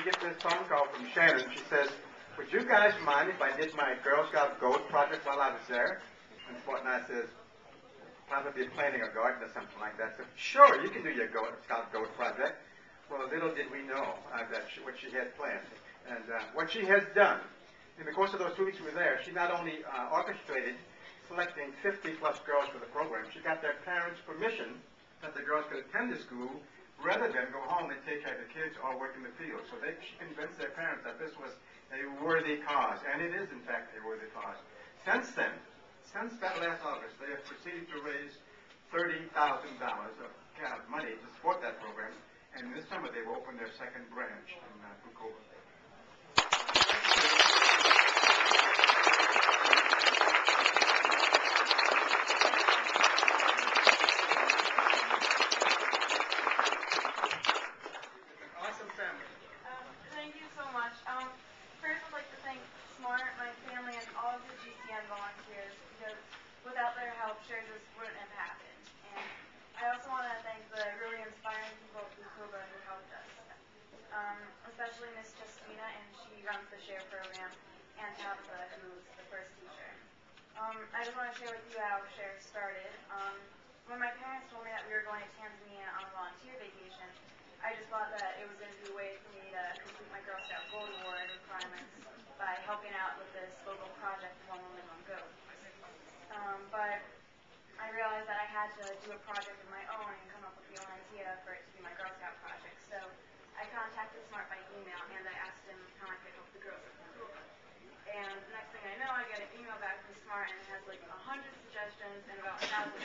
she gets this phone call from Shannon. She says, would you guys mind if I did my Girl Scout Goat project while I was there? And and says, probably planting a garden or something like that. So, sure, you can do your Goat Scout Goat project. Well, little did we know uh, that she, what she had planned. And uh, what she has done, in the course of those two weeks we were there, she not only uh, orchestrated selecting 50 plus girls for the program, she got their parents' permission that the girls could attend the school rather than go home and take care of the kids or work in the field. So they, convinced their parents that this was a worthy cause, and it is in fact a worthy cause. Since then, since that last August, they have proceeded to raise $30,000 of money to support that program, and this summer they will open their second branch in uh, Bukoba. Awesome family. Um, thank you so much. Um, first, I'd like to thank Smart, my family, and all of the GCN volunteers because without their help, sure this wouldn't have happened. And I also want to thank the really inspiring people at Bukoba who helped us, um, especially Miss Justina, and she runs the SHARE program, and Tabitha, who's the first teacher. Um, I just want to share with you how SHARE started. Um, when my parents told me that we were going to Tanzania on a volunteer vacation, I just thought that it was going to be a way for me to complete my Girl Scout Gold Award requirements by helping out with this local project, One Woman, One Goat. Um, but I realized that I had to do a project of my own and come up with the own idea for it to be my Girl Scout project. So I contacted Smart by email and I asked him how I could help the girls at Bukoba. And the next thing I know, I get an email back from Smart and it has like a hundred suggestions and about a thousand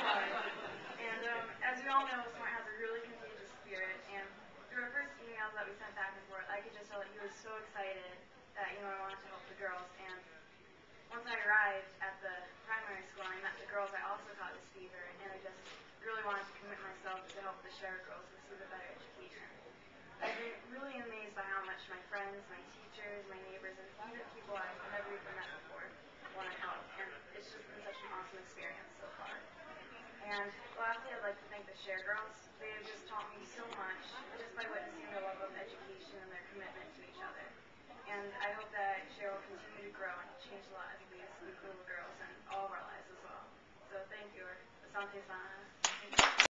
hard. And um, as we all know, Smart has a really contagious spirit. And through our first emails that we sent back and forth, I could just tell that he was so excited that you know I wanted to help the girls. Once I arrived at the primary school I met the girls, I also caught this fever, and I just really wanted to commit myself to help the Share girls receive a better education. I've been really amazed by how much my friends, my teachers, my neighbors, and even people I've never even met before want to help, and it's just been such an awesome experience so far. And lastly, I'd like to thank the Share Girls. They have just taught me so much just by witnessing their love of education and their commitment to each other. And I hope that Share will continue to grow and change lives, these cool girls, and